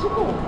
吃过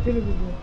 televizyon.